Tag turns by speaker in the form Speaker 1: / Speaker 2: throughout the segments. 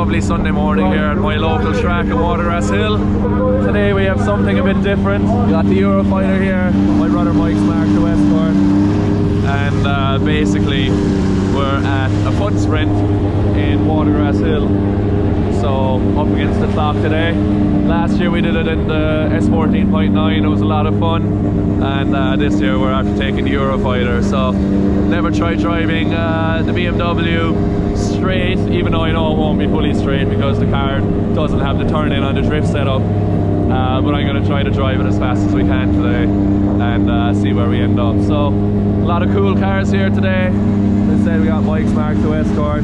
Speaker 1: lovely Sunday morning here at my local track at Watergrass Hill. Today we have something a bit different. We got the Eurofighter here, my brother Mike's Mark II Escort. and uh, basically we're at a fun sprint in Watergrass Hill. So up against the clock today. Last year we did it in the S14.9, it was a lot of fun. And uh, this year we're after taking the Eurofighter. So never tried driving uh, the BMW straight, even though I know it won't be fully straight because the car doesn't have the turn in on the drift setup. Uh, but I'm going to try to drive it as fast as we can today and uh, see where we end up. So a lot of cool cars here today. Instead we got Mike's Mark II Escort,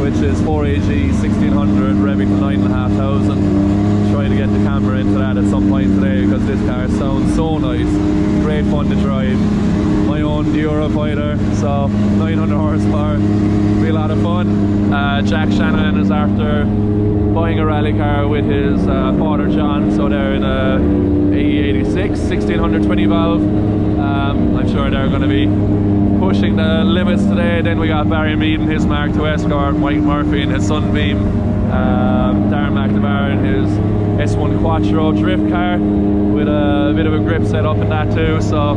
Speaker 1: which is 4AG 1600 revving to 9,500. Try to get the camera into that at some point today because this car sounds so nice. Great fun to drive. My own Eurofighter, so 900 horsepower. Be a lot of fun. Uh, Jack Shannon is after buying a rally car with his uh, father John, so they're in a AE86 1620 valve. Um, I'm sure they're going to be pushing the limits today. Then we got Barry Mead and his Mark II Escort, Mike Murphy and his Sunbeam, um, Darren McNamara and his S1 Quattro drift car with a bit of a grip set up in that too. So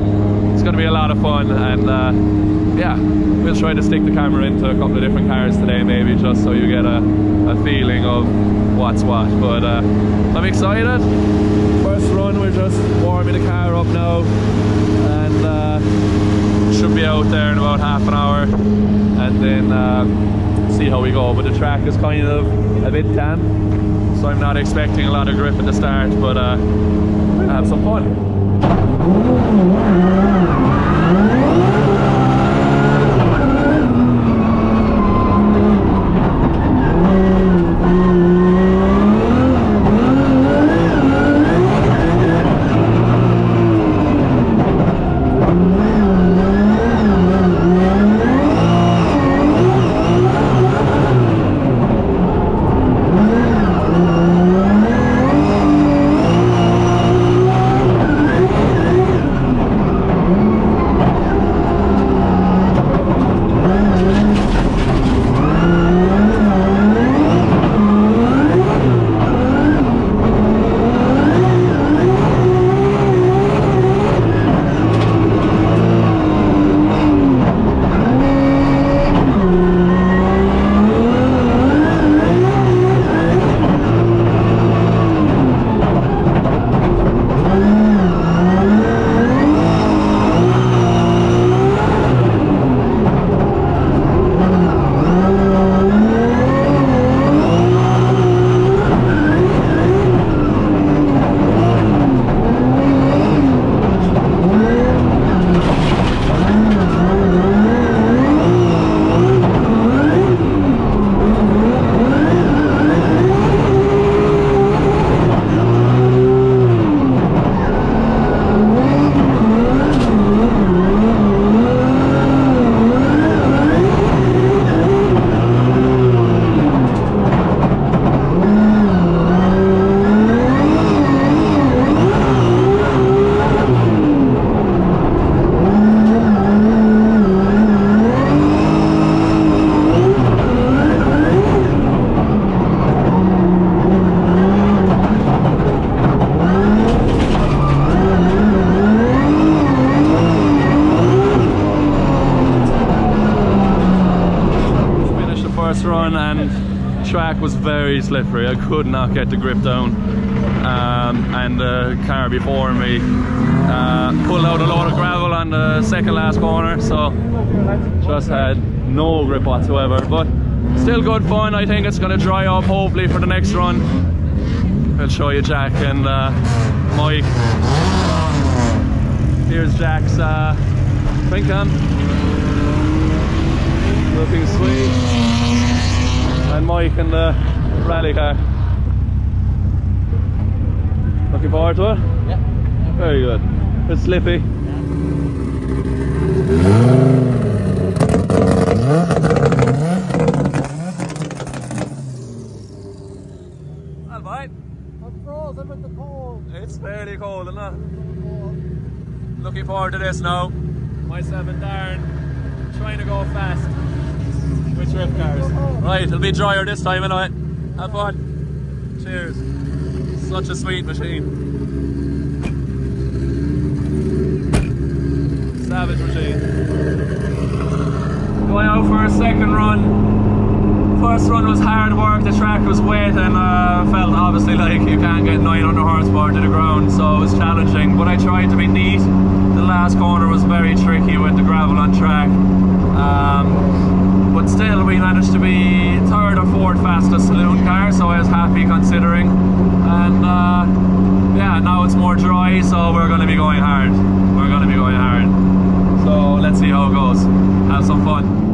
Speaker 1: it's going to be a lot of fun and uh, yeah, we'll try to stick the camera into a couple of different cars today maybe just so you get a, a feeling of what's what. But uh, I'm excited. First run, we're just warming the car up now and uh, be out there in about half an hour and then uh, see how we go. But the track is kind of a bit damp, so I'm not expecting a lot of grip at the start, but uh, have some fun. Slippery. I could not get the grip down. Um, and the car before me uh, pulled out a load of gravel on the second last corner, so just had no grip whatsoever. But still good fun. I think it's going to dry up hopefully for the next run. I'll show you Jack and uh, Mike. Here's Jack's uh, twin cam. Looking sweet. And Mike and the rally car. Looking forward to it?
Speaker 2: Yeah.
Speaker 1: Very good. It's slippy. All right.
Speaker 2: I'm frozen with the cold.
Speaker 1: It's fairly cold, isn't it? Looking forward to this now. Myself and Darren trying to go fast with drift cars. Right, it'll be drier this time, anyway. Have fun. Cheers. Such a sweet machine. Savage machine. Going out for a second run. First run was hard work, the track was wet and uh, felt obviously like you can't get 900 horsepower to the ground so it was challenging but I tried to be neat. The last corner was very tricky with the gravel on track. Um, but still we managed to be third or fourth fastest saloon car so I was happy considering and uh, yeah now it's more dry so we're going to be going hard. We're going to be going hard. So let's see how it goes. Have some fun.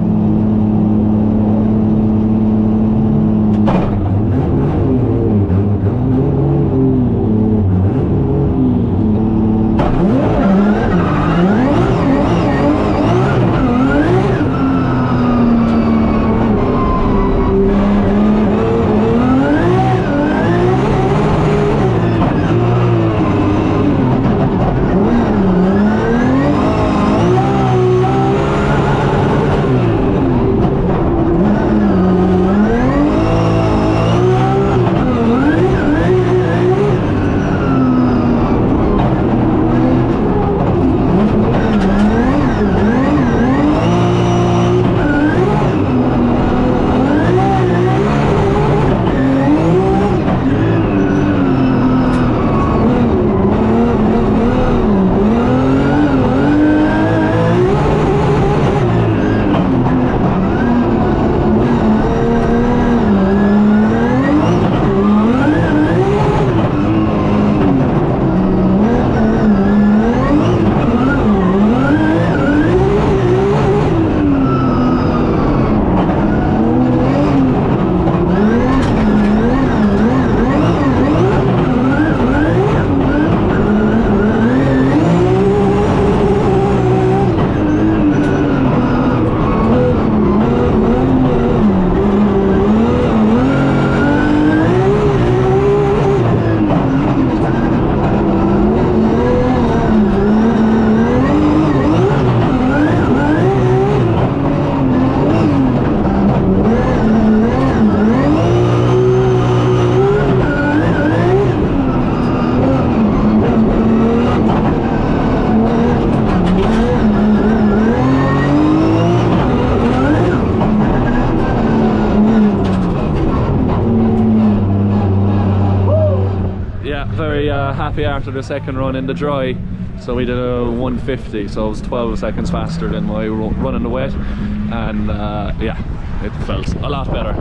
Speaker 1: Happy after the second run in the dry. So we did a 150, so it was 12 seconds faster than my ru- run in the wet, and uh, yeah, it felt a lot better.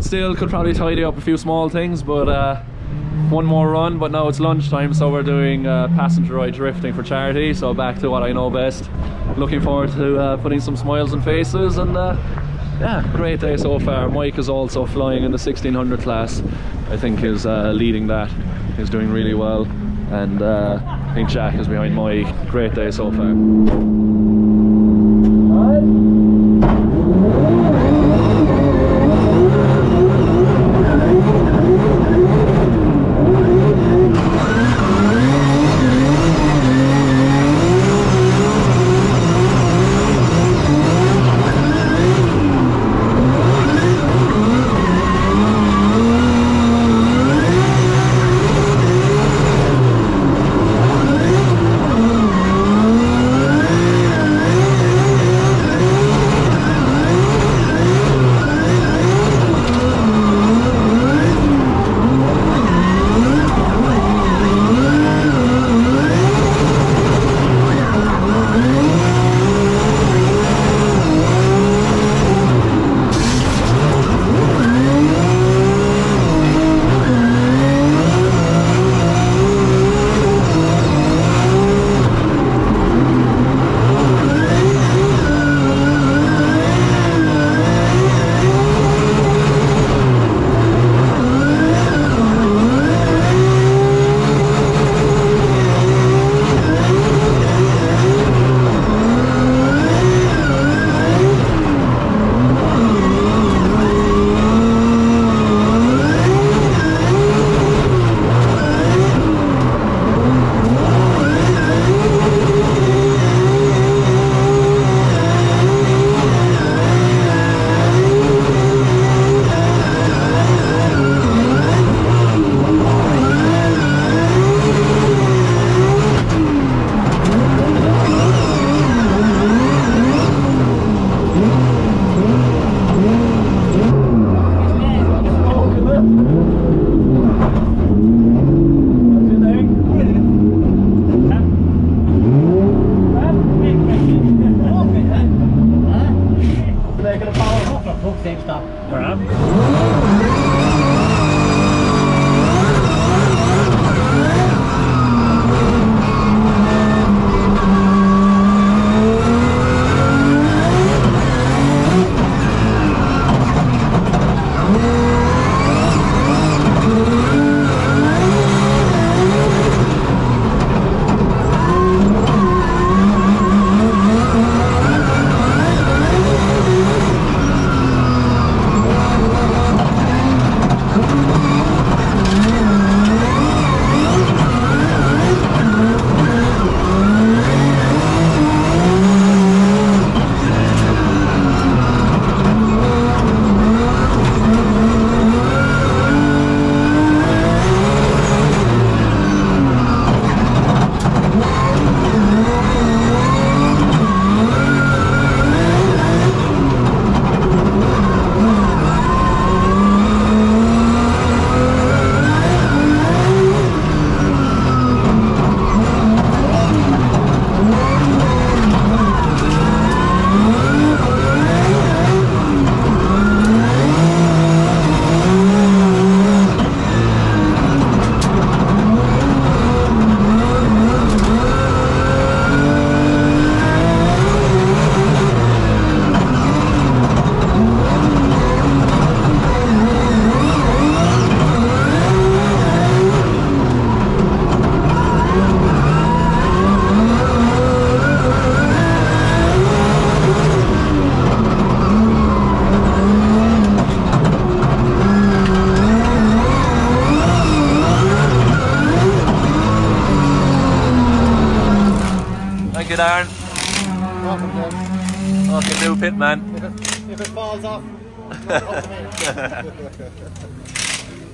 Speaker 1: Still could probably tidy up a few small things, but uh, one more run. But now it's lunchtime, so we're doing uh, passenger ride drifting for charity. So back to what I know best. Looking forward to uh, putting some smiles on faces and. Uh, yeah, great day so far. Mike is also flying in the 1600 class. I think is uh, leading that. He's doing really well, and uh, I think Jack is behind my Great day so far.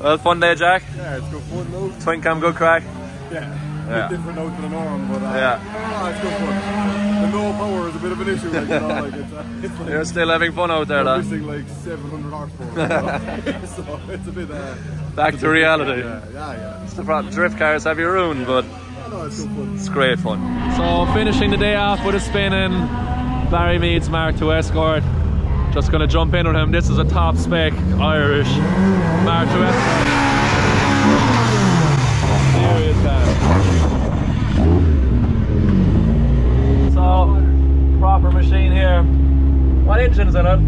Speaker 1: Well, fun day, Jack.
Speaker 3: Yeah, it's good fun though.
Speaker 1: Twin cam, good crack.
Speaker 3: Yeah.
Speaker 1: Yeah.
Speaker 3: Bit different out to the norm, but uh,
Speaker 1: Yeah.
Speaker 3: ah, it's good fun. The no power is a bit of an issue, like, you know, like it's, uh, it's like
Speaker 1: You're still having fun out there,
Speaker 3: we're
Speaker 1: lad.
Speaker 3: missing like 700 horsepower. you know? so it's a bit. Uh,
Speaker 1: Back to reality.
Speaker 3: yeah, yeah, yeah.
Speaker 1: The pro- drift cars have your ruined, but
Speaker 3: no, it's
Speaker 1: it's great fun. So finishing the day off with a spin in Barry Mead's Mark II Escort. Just gonna jump in on him. This is a top spec Irish Mark Serious car. So proper machine here. What engine's in it?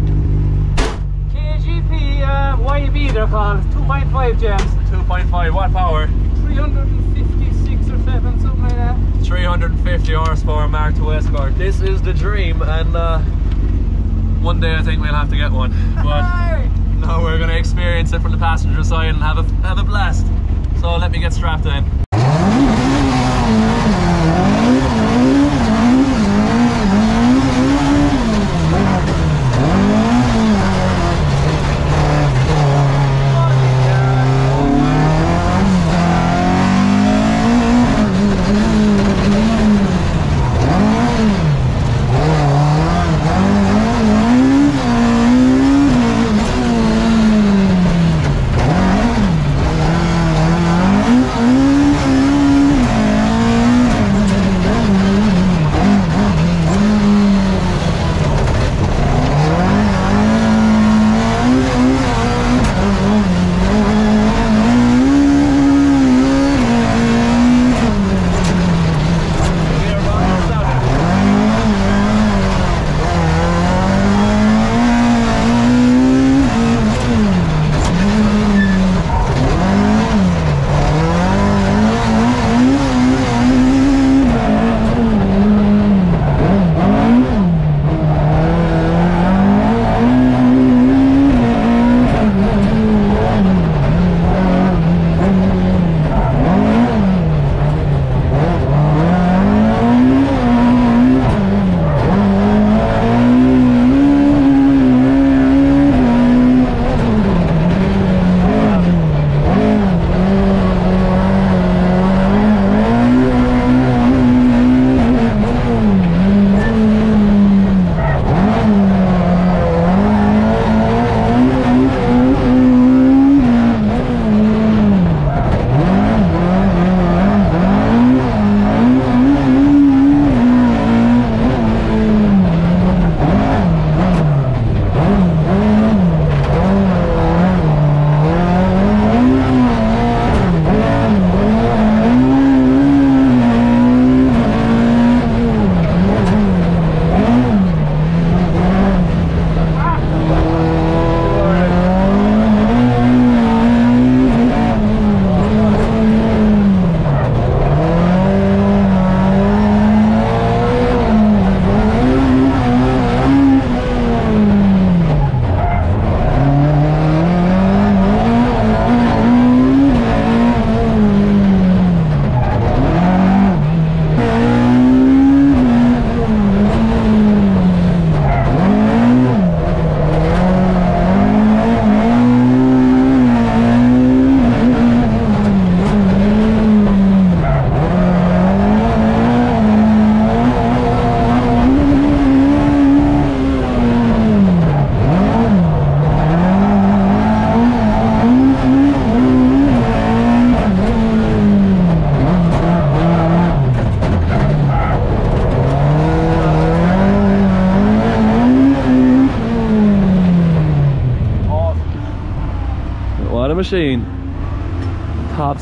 Speaker 4: KGP uh, YB they're called, 2.5 gems,
Speaker 1: 2.5 watt power.
Speaker 4: 356 or 7, something like that.
Speaker 1: 350 horsepower Mark II Escort. This is the dream, and uh, one day I think we'll have to get one. But no, we're gonna experience it from the passenger side and have a have a blast. So let me get strapped in.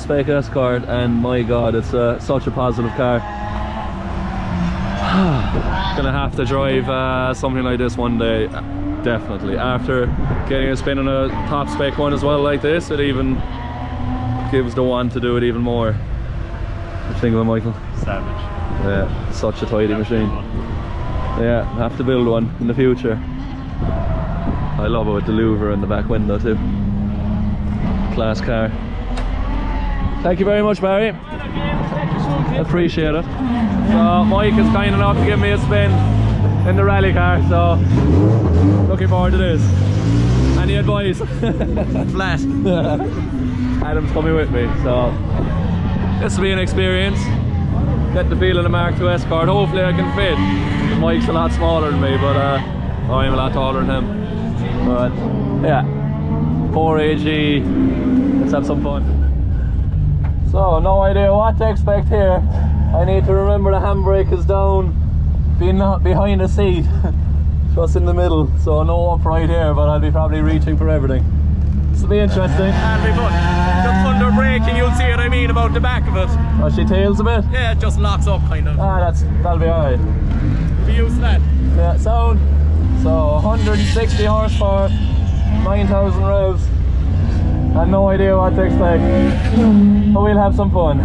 Speaker 1: Spec Escort and my god, it's uh, such a positive car. Gonna have to drive uh, something like this one day, definitely. After getting a spin on a top spec one as well like this, it even gives the want to do it even more. What you think of it, Michael?
Speaker 5: Savage.
Speaker 1: Yeah, such a tidy machine. Yeah, have to build one in the future. I love it with the louver in the back window too. Class car. Thank you very much, Barry.
Speaker 4: Thank you so
Speaker 1: Appreciate it. So Mike is kind enough to give me a spin in the rally car, so looking forward to this. Any advice?
Speaker 2: Flat.
Speaker 1: Adam's coming with me, so this will be an experience. Get the feel of the Mark II Escort. Hopefully I can fit. Mike's a lot smaller than me, but uh, I'm a lot taller than him. But yeah, 4AG. Let's have some fun. So no idea what to expect here. I need to remember the handbrake is down, being not behind the seat, just in the middle. So no upright here, but I'll be probably reaching for everything. This will be interesting.
Speaker 2: And we put just under braking, you'll see what I mean about the back of it.
Speaker 1: Oh, she tails a bit.
Speaker 2: Yeah, it just locks up kind of.
Speaker 1: Ah, that's that'll be alright.
Speaker 2: We use that.
Speaker 1: Yeah, sound. So 160 horsepower, 9,000 revs, and no idea what to expect. But we'll have some fun.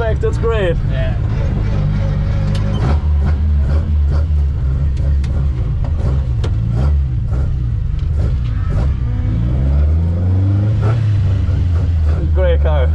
Speaker 1: Expect, it's great.
Speaker 2: Yeah.
Speaker 1: Great car.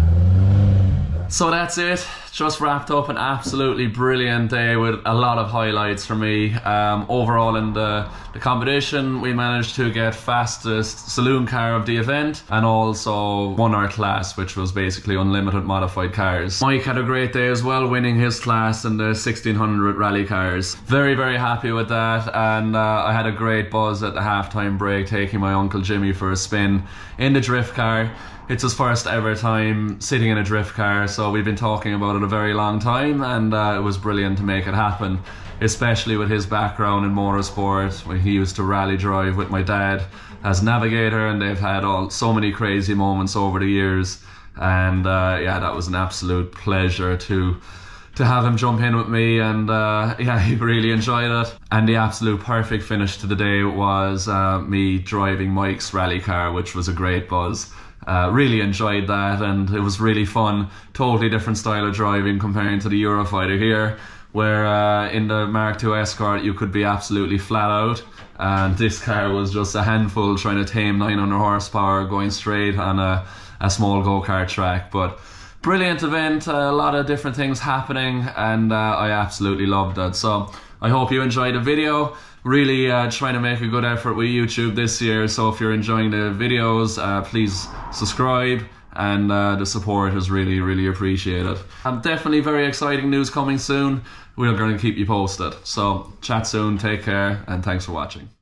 Speaker 1: So that's it. Just wrapped up an absolutely brilliant day with a lot of highlights for me. Um, overall, in the, the competition, we managed to get fastest saloon car of the event and also won our class, which was basically unlimited modified cars. Mike had a great day as well, winning his class in the 1600 rally cars. Very, very happy with that. And uh, I had a great buzz at the halftime break, taking my uncle Jimmy for a spin in the drift car. It's his first ever time sitting in a drift car, so we've been talking about it a very long time, and uh, it was brilliant to make it happen. Especially with his background in motorsport, when he used to rally drive with my dad as navigator, and they've had all so many crazy moments over the years. And uh, yeah, that was an absolute pleasure to to have him jump in with me and uh, yeah he really enjoyed it and the absolute perfect finish to the day was uh, me driving Mike's rally car which was a great buzz uh, really enjoyed that and it was really fun totally different style of driving comparing to the Eurofighter here where uh, in the Mark II Escort you could be absolutely flat out and this car was just a handful trying to tame 900 horsepower going straight on a, a small go-kart track but brilliant event, a lot of different things happening, and uh, I absolutely loved it. So I hope you enjoyed the video. Really uh, trying to make a good effort with YouTube this year. So if you're enjoying the videos, uh, please subscribe and uh, the support is really, really appreciated. And definitely very exciting news coming soon. We're going to keep you posted. So, chat soon, take care, and thanks for watching.